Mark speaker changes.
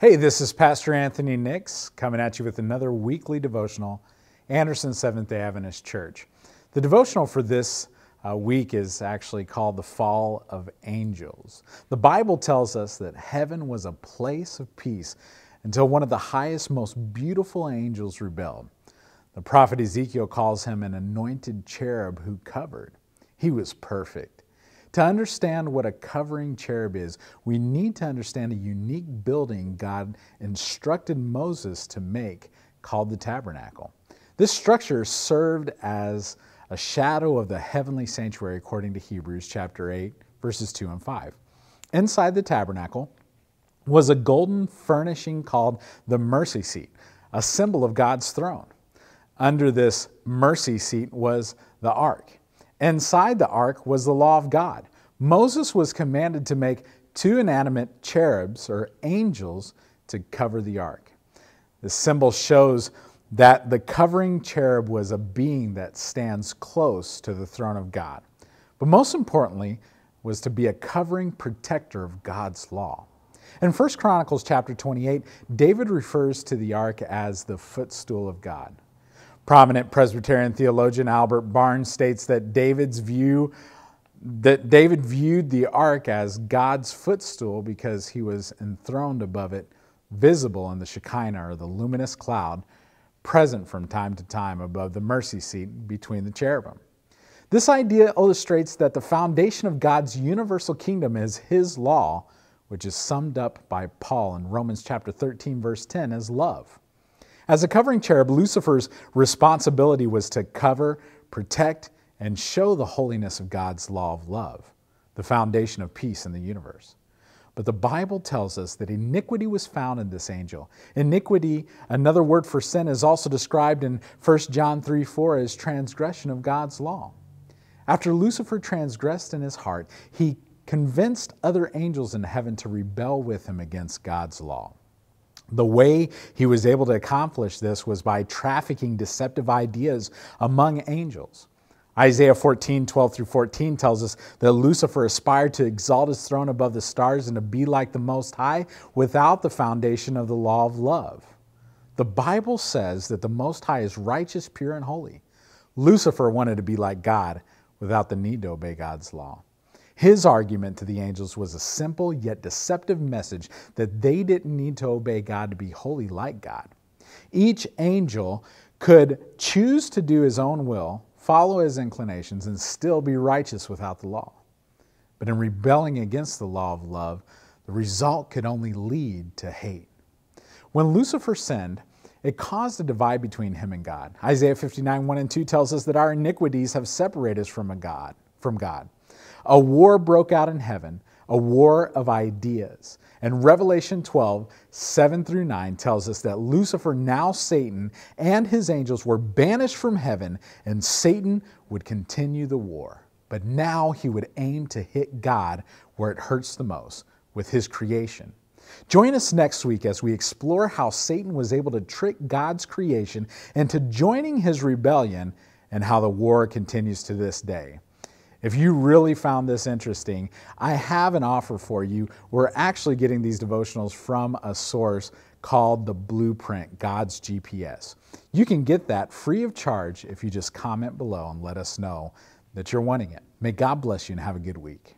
Speaker 1: Hey, this is Pastor Anthony Nix coming at you with another weekly devotional, Anderson Seventh day Adventist Church. The devotional for this uh, week is actually called The Fall of Angels. The Bible tells us that heaven was a place of peace until one of the highest, most beautiful angels rebelled. The prophet Ezekiel calls him an anointed cherub who covered. He was perfect. To understand what a covering cherub is, we need to understand a unique building God instructed Moses to make called the tabernacle. This structure served as a shadow of the heavenly sanctuary according to Hebrews chapter 8 verses 2 and 5. Inside the tabernacle was a golden furnishing called the mercy seat, a symbol of God's throne. Under this mercy seat was the ark. Inside the ark was the law of God. Moses was commanded to make two inanimate cherubs or angels to cover the ark. The symbol shows that the covering cherub was a being that stands close to the throne of God. But most importantly, was to be a covering protector of God's law. In 1 Chronicles chapter 28, David refers to the ark as the footstool of God. Prominent Presbyterian theologian Albert Barnes states that David's view that David viewed the ark as God's footstool because he was enthroned above it, visible in the Shekinah or the luminous cloud, present from time to time above the mercy seat between the cherubim. This idea illustrates that the foundation of God's universal kingdom is his law, which is summed up by Paul in Romans chapter 13 verse 10 as love. As a covering cherub, Lucifer's responsibility was to cover, protect, and show the holiness of God's law of love, the foundation of peace in the universe. But the Bible tells us that iniquity was found in this angel. Iniquity, another word for sin, is also described in 1 John 3 4 as transgression of God's law. After Lucifer transgressed in his heart, he convinced other angels in heaven to rebel with him against God's law. The way he was able to accomplish this was by trafficking deceptive ideas among angels. Isaiah 14, 12 through 14 tells us that Lucifer aspired to exalt his throne above the stars and to be like the Most High without the foundation of the law of love. The Bible says that the Most High is righteous, pure, and holy. Lucifer wanted to be like God without the need to obey God's law. His argument to the angels was a simple yet deceptive message that they didn't need to obey God to be holy like God. Each angel could choose to do his own will, follow his inclinations, and still be righteous without the law. But in rebelling against the law of love, the result could only lead to hate. When Lucifer sinned, it caused a divide between him and God. Isaiah 59, 1 and 2 tells us that our iniquities have separated us from a God, from God. A war broke out in heaven, a war of ideas. And Revelation 12, 7 through 9 tells us that Lucifer, now Satan, and his angels were banished from heaven, and Satan would continue the war. But now he would aim to hit God where it hurts the most, with his creation. Join us next week as we explore how Satan was able to trick God's creation into joining his rebellion and how the war continues to this day. If you really found this interesting, I have an offer for you. We're actually getting these devotionals from a source called the Blueprint, God's GPS. You can get that free of charge if you just comment below and let us know that you're wanting it. May God bless you and have a good week.